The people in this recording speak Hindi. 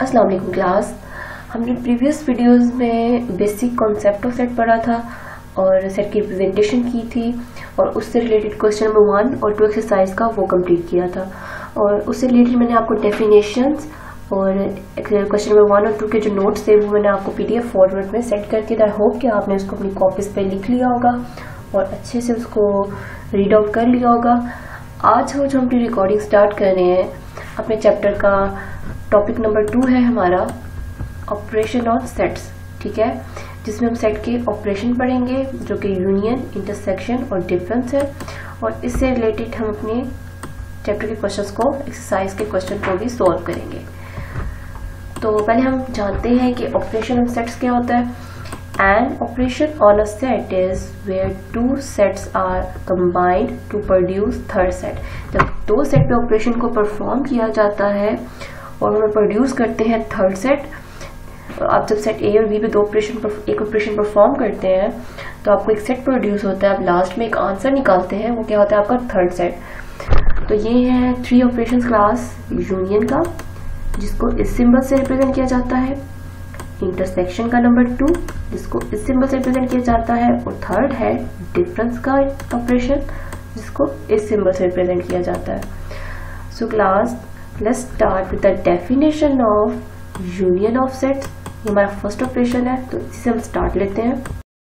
अस्सलाम वालेकुम क्लास हमने प्रीवियस वीडियोस में बेसिक कॉन्सेप्ट ऑफ़ सेट पढ़ा था और सेट की प्रेजेंटेशन की थी और उससे रिलेटेड क्वेश्चन नंबर वन और टू एक्सरसाइज का वो कंप्लीट किया था। और उससे रिलेटेड मैंने आपको डेफिनेशंस और क्वेश्चन नंबर वन और टू के जो नोट्स थे वो मैंने आपको पीडीएफ फॉरवर्ड में सेट कर करके आई होप कि आपने उसको अपनी कॉपीज पे लिख लिया होगा और अच्छे से उसको रीड आउट कर लिया होगा। आज हम जो हम अपनी रिकॉर्डिंग स्टार्ट कर रहे हैं, अपने चैप्टर का टॉपिक नंबर टू है हमारा ऑपरेशन ऑन सेट्स, ठीक है? जिसमें हम सेट के ऑपरेशन पढ़ेंगे, जो कि यूनियन, इंटरसेक्शन और डिफरेंस है। और इससे रिलेटेड हम अपने चैप्टर के क्वेश्चंस को, एक्सरसाइज के क्वेश्चन को भी सॉल्व करेंगे। तो पहले हम जानते हैं कि ऑपरेशन ऑन सेट्स क्या होता है। An operation on a set is where two sets are combined to produce third set. जब दो सेट पे ऑपरेशन को परफॉर्म किया जाता है और हमें प्रोड्यूस करते हैं थर्ड सेट आप जब सेट ए और बी पे दो ऑपरेशन एक ऑपरेशन परफॉर्म करते हैं तो आपको एक सेट प्रोड्यूस होता है। आप लास्ट में एक आंसर निकालते हैं, वो क्या होता है आपका थर्ड सेट तो ये है थ्री ऑपरेशन क्लास यूनियन का, जिसको इस सिंबल से रिप्रेजेंट किया जाता है। इंटरसेक्शन का नंबर टू जिसको इस सिंबल से रिप्रेजेंट किया जाता है। और थर्ड है डिफरेंस का ऑपरेशन जिसको इस सिंबल से रिप्रेजेंट किया जाता है। So class let's start with the definition of union of sets ये हमारा फ़र्स्ट ऑपरेशन है तो इसी हम स्टार्ट लेते हैं।